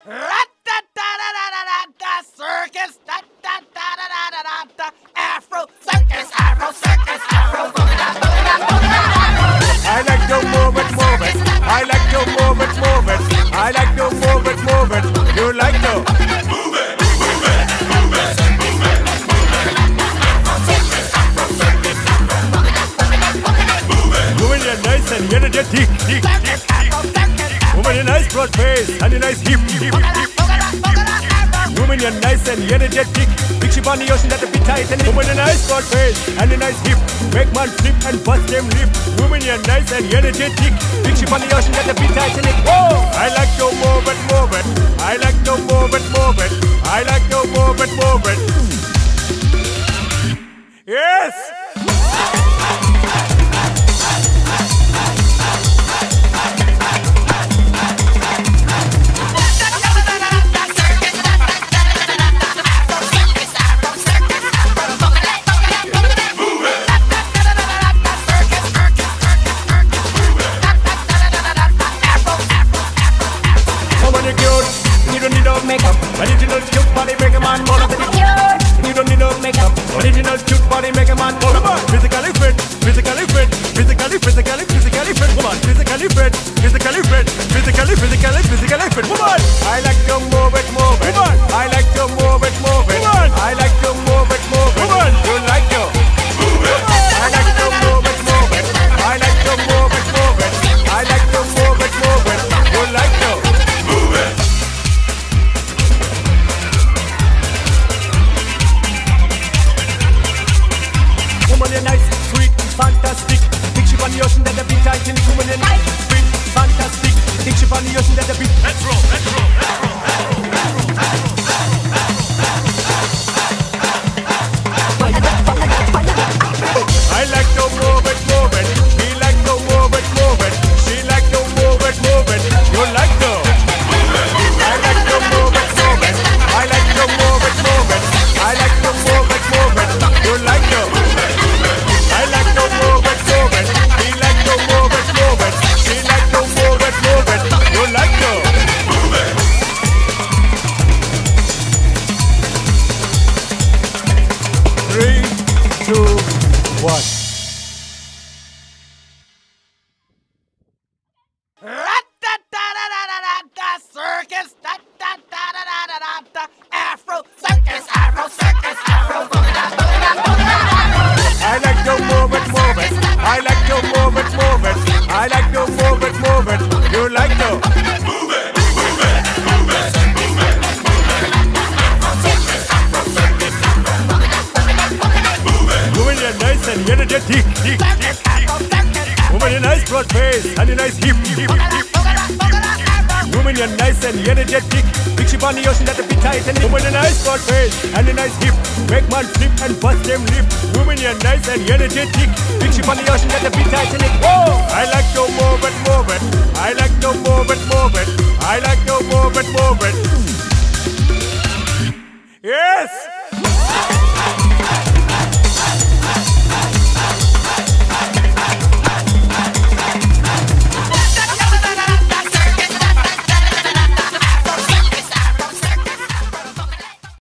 Circus, circus, Afro circus, Afro I like to move it, move it. I like to move it, move it. I like to move it, move it. You like to move it, move it, move it, move it, move it. Moving your nice and energetic. Moving your nice broad face and a nice hip, hip, hip, hip. Moving your nice and energetic. Big ship on the ocean that the be tight and moving your nice broad face and a nice hip. Make man flip and bust them lip. Moving your nice and energetic. Big ship on the ocean that the be tight and. Whoa! I like to move it, move it. I like to move it, move it. I like to move it, move it. Yes! Original cute body make a man more cute. You don't need no makeup. Original cute body make a man more than physically fit, physically fit, physically, physically, physically fit woman. Physically fit, physically, that one. and energetic. Woman, you nice broad face and you nice hip. hip, hip. Woman, you're nice and energetic. Big ship on the ocean that'll be tight. And woman, a nice broad face and a nice hip. Make man flip and bust them lip. Woman, you're nice and energetic. Big ship on the ocean that'll be tight. And whoa! I like no more but more but. I like no more but more but. I like no more but more but. Yes!